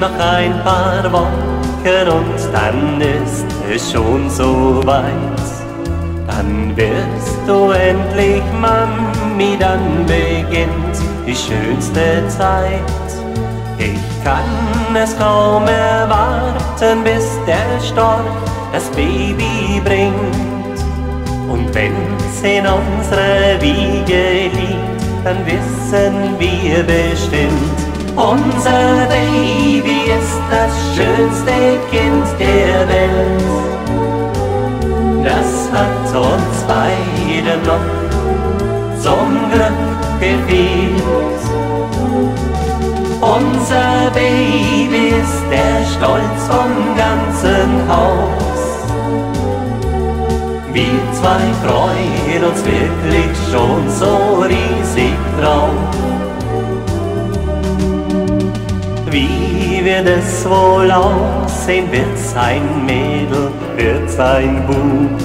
noch ein paar Wochen und dann ist es schon so weit. Dann wirst du endlich Mami, dann beginnt die schönste Zeit. Ich kann es kaum erwarten, bis der Storch das Baby bringt. Und wenn's in unserer Wiege liegt, dann wissen wir bestimmt, unser Baby ist das schönste Kind der Welt. Das hat uns beide noch zum Glück gefehlt. Unser Baby ist der Stolz vom ganzen Haus. Wir zwei freuen uns wirklich schon so riesig drauf. Wie wird es wohl aussehen? Wird's ein Mädel, wird's ein Bub?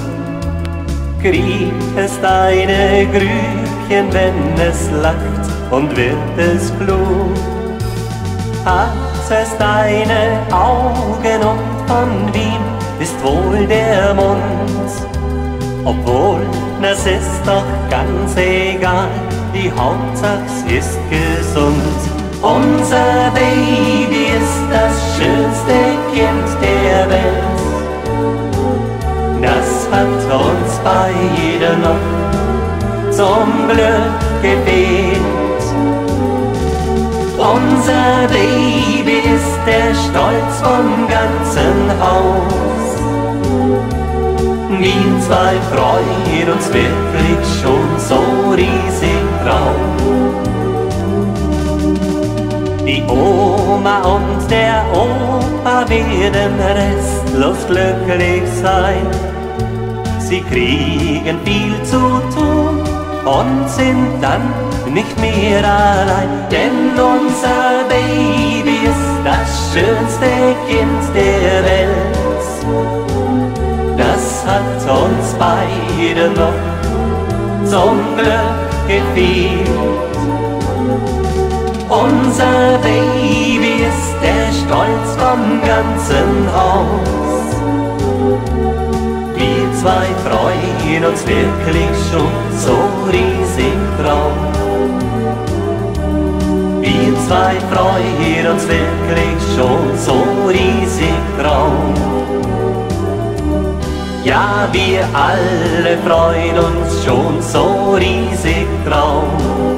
Kriegt es deine Grübchen, wenn es lacht und wird es klug? Hat es deine Augen und von wem ist wohl der Mund? Obwohl, das ist doch ganz egal, die Hauptsache ist gesund. Unser Baby ist das schönste Kind der Welt. Das hat uns beide noch zum Glück gefehlt. Unser Baby ist der Stolz vom ganzen Haus. Wir zwei freuen uns wirklich schon so riesig Oma und der Opa werden restlos glücklich sein. Sie kriegen viel zu tun und sind dann nicht mehr allein. Denn unser Baby ist das schönste Kind der Welt. Das hat uns beide noch zum Glück gefehlt. Unser Baby ist der Stolz vom ganzen Haus. Wir zwei freuen uns wirklich schon so riesig drauf. Wir zwei freuen uns wirklich schon so riesig drauf. Ja, wir alle freuen uns schon so riesig drauf.